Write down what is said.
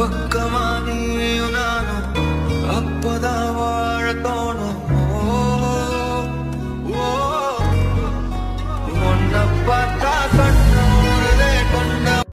пока